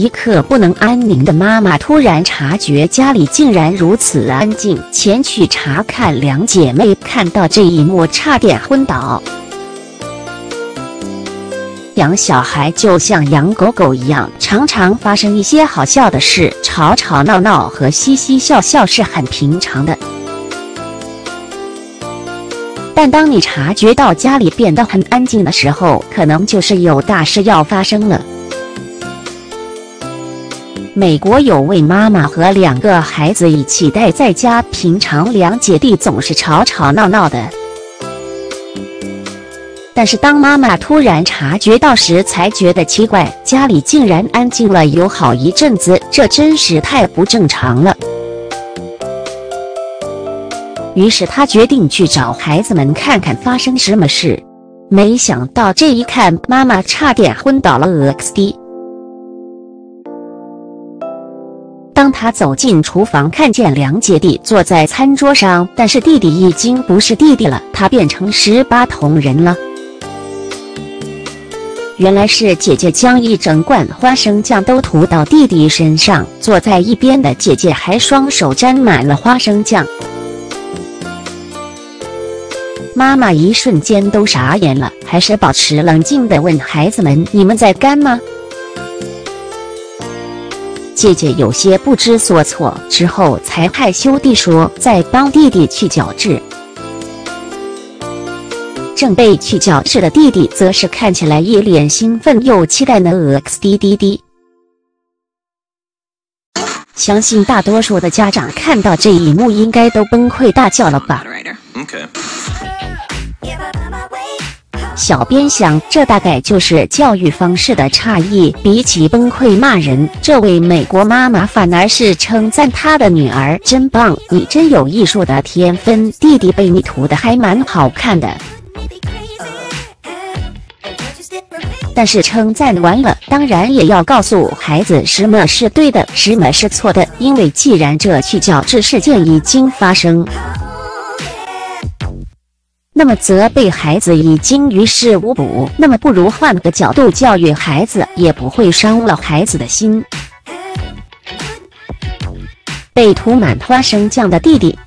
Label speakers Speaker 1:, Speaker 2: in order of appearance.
Speaker 1: 一刻不能安宁的妈妈突然察觉家里竟然如此安静，前去查看两姐妹，看到这一幕差点昏倒。养小孩就像养狗狗一样，常常发生一些好笑的事，吵吵闹闹和嘻嘻笑笑是很平常的。但当你察觉到家里变得很安静的时候，可能就是有大事要发生了。美国有位妈妈和两个孩子一起待在家，平常两姐弟总是吵吵闹闹的。但是当妈妈突然察觉到时，才觉得奇怪，家里竟然安静了有好一阵子，这真是太不正常了。于是她决定去找孩子们看看发生什么事。没想到这一看，妈妈差点昏倒了。XD。当他走进厨房，看见两姐弟坐在餐桌上，但是弟弟已经不是弟弟了，他变成十八铜人了。原来是姐姐将一整罐花生酱都涂到弟弟身上，坐在一边的姐姐还双手沾满了花生酱。妈妈一瞬间都傻眼了，还是保持冷静的问孩子们：“你们在干吗？”姐姐有些不知所措，之后才害羞地说：“在帮弟弟去角质。”正被去角质的弟弟，则是看起来一脸兴奋又期待的。XDDD，相信大多数的家长看到这一幕，应该都崩溃大叫了吧？小编想，这大概就是教育方式的差异。比起崩溃骂人，这位美国妈妈反而是称赞她的女儿真棒，你真有艺术的天分。弟弟被你涂的还蛮好看的。但是称赞完了，当然也要告诉孩子什么是对的，什么是错的。因为既然这去角质事件已经发生，那么责备孩子已经于事无补。那么不如换个角度教育孩子，也不会伤了孩子的心。被涂满花生酱的弟弟